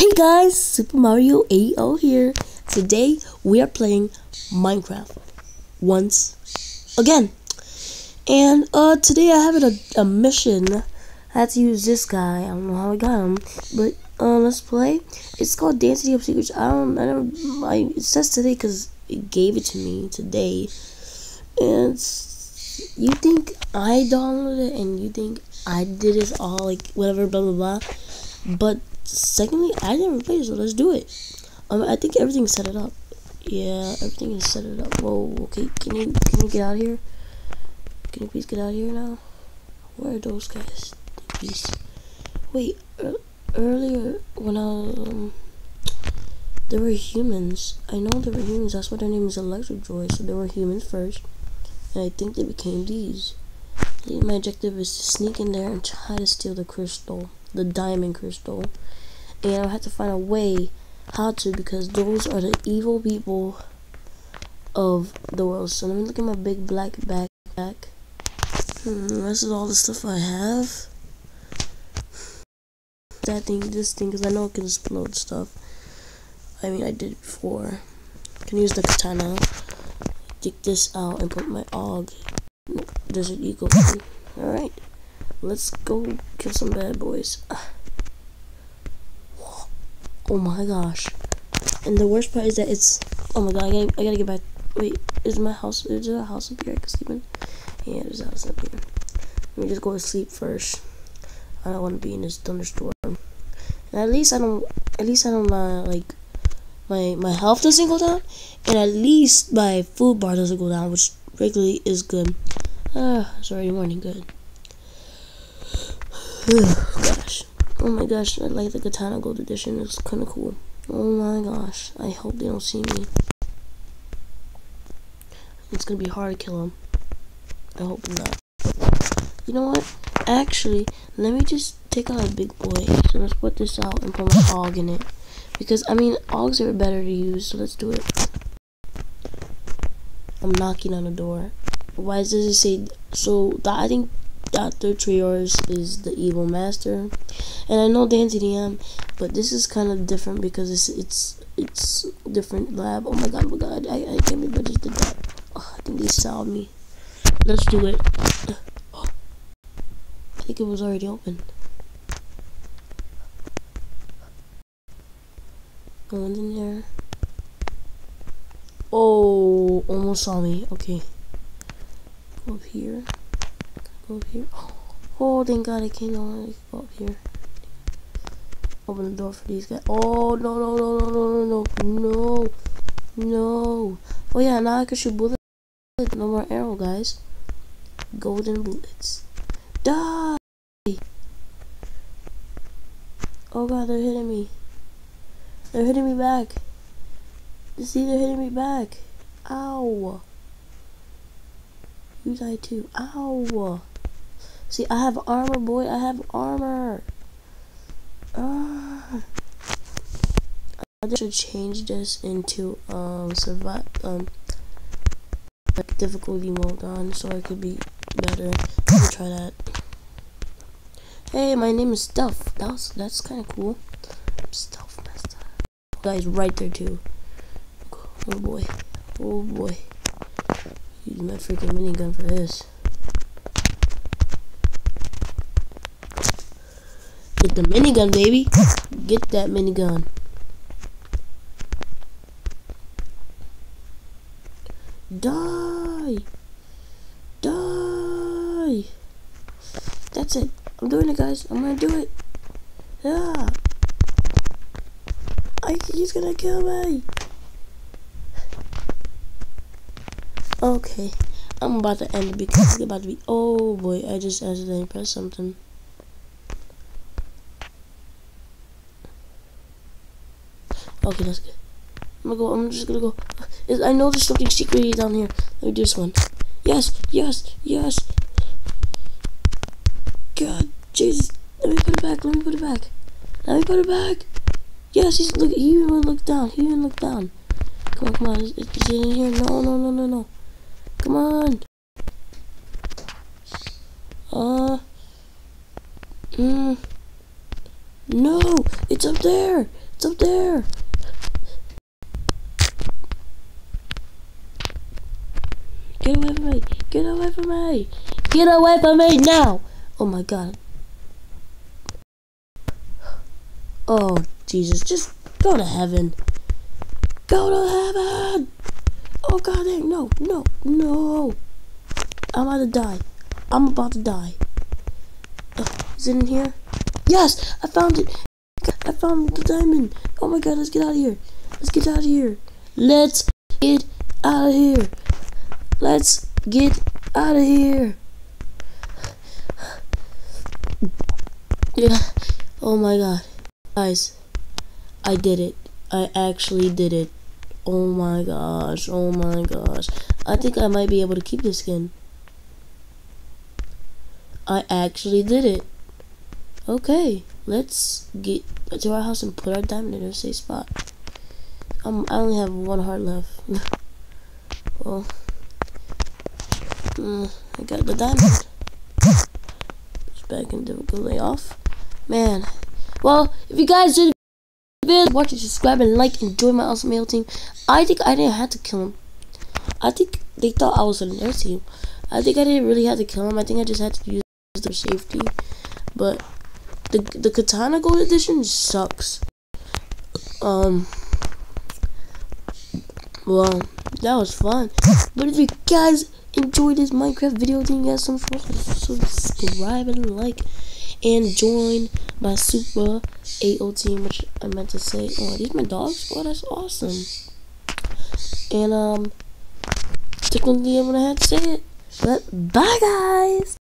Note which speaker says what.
Speaker 1: Hey guys, Super Mario AO here. Today we are playing Minecraft once again. And uh today I have a, a mission. I had to use this guy. I don't know how I got him, but uh let's play. It's called Dancing of Secrets. I don't I never I it says today cuz it gave it to me today. And you think I downloaded it and you think I did this all like whatever blah blah blah. But secondly, I never played, so let's do it. Um, I think everything's set it up. Yeah, everything is set it up. Whoa, okay, can you can you get out of here? Can you please get out of here now? Where are those guys? Please. Wait, er, earlier when I um, there were humans. I know there were humans. That's why their name is Electric Joy. So there were humans first, and I think they became these. My objective is to sneak in there and try to steal the crystal, the diamond crystal and I have to find a way how to because those are the evil people of the world. So let me look at my big black backpack. Hmm, this is all the stuff I have. That thing, this thing, because I know it can explode stuff. I mean, I did it before. I can use the katana. Take this out and put my og. Desert eagle. Alright, let's go kill some bad boys. Oh my gosh. And the worst part is that it's, oh my god, I gotta, I gotta get back. Wait, is my house, is there a house up here I can sleep in? Yeah, there's a house up here. Let me just go to sleep first. I don't want to be in this thunderstorm. And at least I don't, at least I don't, uh, like, my, my health doesn't go down. And at least my food bar doesn't go down, which regularly is good. Ah, uh, sorry, morning, good. Oh my gosh, I like the Katana Gold Edition. It's kind of cool. Oh my gosh. I hope they don't see me. It's to be hard to kill them. I hope not. You know what? Actually, let me just take out a big boy. So let's put this out and put my og in it. Because, I mean, ogs are better to use, so let's do it. I'm knocking on the door. Why does it say... So, I think Dr. Trios is the evil master. And I know Dan's EDM, but this is kind of different because it's it's it's different lab. Oh my god, oh my god, I, I can't believe I just did that. Oh, I think they saw me. Let's do it. I think it was already open. No one's in there. Oh, almost saw me. Okay. Go up here here. Oh, thank God I can't go up here. Open the door for these guys. Oh, no, no, no, no, no, no, no, no. no. Oh, yeah, now I can shoot bullets. No more arrow, guys. Golden bullets. Die! Oh, God, they're hitting me. They're hitting me back. You See, they're hitting me back. Ow. You died too. Ow. See, I have armor, boy. I have armor. Uh, I should change this into um survive um like difficulty mode on so I could be better. Let try that. Hey, my name is Stuff. That's that's kind of cool. Stuff up. Guys, right there too. Oh boy. Oh boy. Use my freaking minigun for this. Get the minigun, baby. Get that minigun. Die. Die. That's it. I'm doing it, guys. I'm gonna do it. Yeah. I, he's gonna kill me. Okay. I'm about to end it because it's about to be. Oh boy, I just accidentally pressed something. Okay, that's good. I'm gonna go. I'm just gonna go. I know there's something secret down here. Let me do this one. Yes, yes, yes. God, Jesus. Let me put it back. Let me put it back. Let me put it back. Yes, he's look. He even looked down. He even looked down. Come on, come on. Is, is it in here? No, no, no, no, no. Come on. Uh. Mm. No, it's up there. It's up there. Get away from me. Get away from me. Get away from me now. Oh my god. Oh, Jesus. Just go to heaven. Go to heaven. Oh god. No, no, no. I'm about to die. I'm about to die. Uh, is it in here? Yes, I found it. I found the diamond. Oh my god, let's get out of here. Let's get out of here. Let's get out of here. Let's get out of here. Yeah. Oh my god. Guys, I did it. I actually did it. Oh my gosh. Oh my gosh. I think I might be able to keep this skin. I actually did it. Okay, let's get to our house and put our diamond in a safe spot. Um, I only have one heart left. well, mm, I got the diamond. It's back in difficulty off. Man, well, if you guys did video, watch and subscribe and like join my awesome mail team. I think I didn't have to kill him. I think they thought I was on their team. I think I didn't really have to kill him. I think I just had to use their safety. But the the katana gold edition sucks. Um. Well, that was fun. But if you guys enjoyed this Minecraft video, then you guys some subscribe and like and join my super AO team, which I meant to say. Oh, these my dogs? Oh, that's awesome. And um, technically I'm gonna have to say it. But bye, guys.